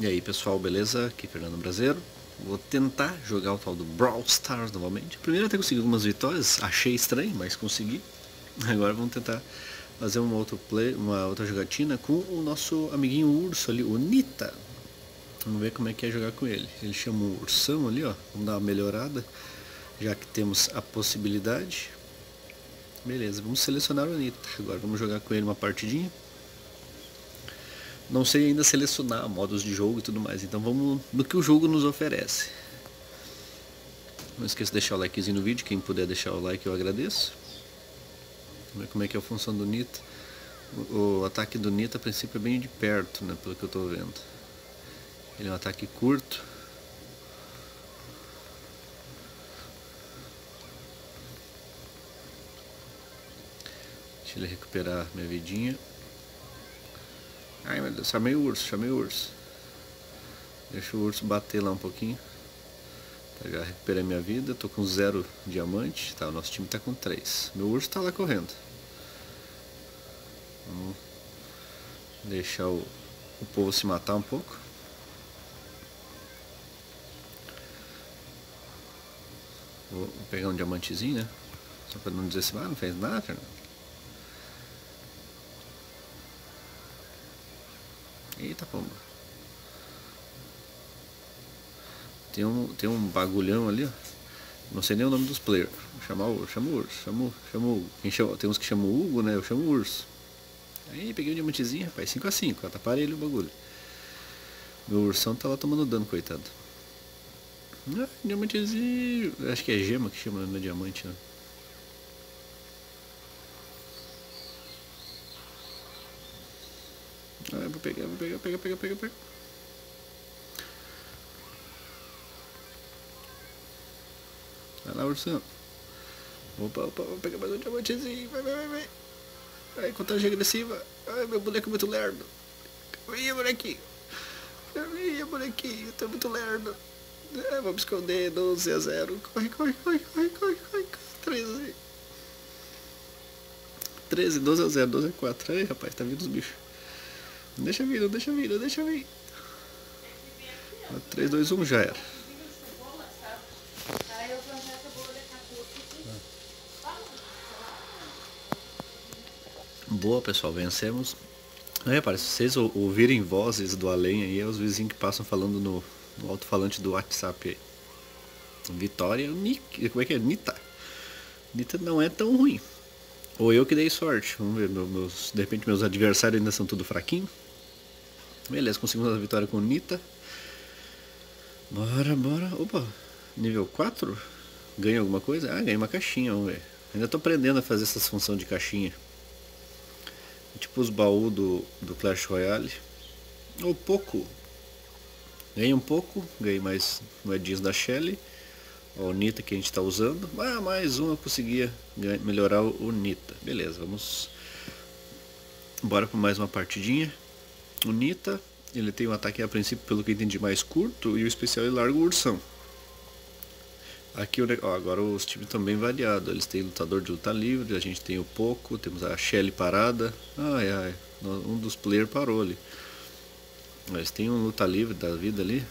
E aí pessoal, beleza? Aqui é Fernando Brasileiro. Vou tentar jogar o tal do Brawl Stars novamente. Primeiro até consegui algumas vitórias, achei estranho, mas consegui. Agora vamos tentar fazer uma outra, play, uma outra jogatina com o nosso amiguinho urso ali, o Nita. Vamos ver como é que é jogar com ele. Ele chama o ursão ali, ó. Vamos dar uma melhorada, já que temos a possibilidade. Beleza, vamos selecionar o Nita. Agora vamos jogar com ele uma partidinha. Não sei ainda selecionar modos de jogo e tudo mais, então vamos no que o jogo nos oferece. Não esqueça de deixar o likezinho no vídeo, quem puder deixar o like eu agradeço. Vamos ver como é que é a função do Nita. O, o ataque do Nita a princípio é bem de perto, né, pelo que eu estou vendo. Ele é um ataque curto. Deixa ele recuperar minha vidinha. Ai meu Deus, chamei o urso, chamei o urso. Deixa o urso bater lá um pouquinho. Tá, já recuperei minha vida, tô com zero diamante. Tá, o nosso time tá com três. Meu urso tá lá correndo. Vamos deixar o, o povo se matar um pouco. Vou pegar um diamantezinho, né? Só pra não dizer assim, ah, não fez nada, Fernando. Eita pomba. Tem um, tem um bagulhão ali, ó. Não sei nem o nome dos players. Chamar o chama o urso, chama, chama o. Quem chama, tem uns que chamam o Hugo, né? Eu chamo o urso. Aí peguei um diamantezinho, rapaz, 5x5, tá parelho o bagulho. Meu ursão tá lá tomando dano, coitado. Ah, diamantezinho. Acho que é gema que chama, não é diamante, né? Ah, vou pegar, vou pegar, pegar, pegar, pegar, pegar. Vai lá, ursão. Opa, opa, vou pegar mais um diamantezinho. Vai, vai, vai, vai. Ai, contagem agressiva. Ai, meu boneco é muito lerdo. Caminha, bonequinho. Caminha, bonequinho. Tô muito lerdo. É, vamos esconder 12 a 0. Corre, corre, corre, corre, corre, corre. 13. 13, 12 a 0, 12 a 4. Aí, rapaz, tá vindo os bichos. Deixa vir, deixa vir, deixa vir. 3, 2, 1 já era. Boa pessoal, vencemos. Repare, se vocês ouvirem vozes do além aí, é os vizinhos que passam falando no, no alto-falante do WhatsApp aí. Vitória, Nick, como é que é? Nita. Nita não é tão ruim. Ou eu que dei sorte. Vamos ver, meus, de repente meus adversários ainda são tudo fraquinho. Beleza, conseguimos a vitória com Nita. Bora, bora. Opa, nível 4? Ganha alguma coisa? Ah, ganhei uma caixinha, vamos ver. Ainda tô aprendendo a fazer essas funções de caixinha. Tipo os baús do, do Clash Royale. Ou pouco. Ganhei um pouco, ganhei mais moedinhas da Shelly. O Nita que a gente está usando. Ah, mais um eu conseguia melhorar o Nita. Beleza, vamos. Bora para mais uma partidinha. O Nita, ele tem um ataque a princípio, pelo que entendi, mais curto. E o especial ele larga o ursão. Aqui ó, agora os times estão bem variados. Eles têm lutador de luta livre, a gente tem o Poco, temos a Shelly parada. Ai ai, um dos players parou ali. Mas tem um luta livre da vida ali.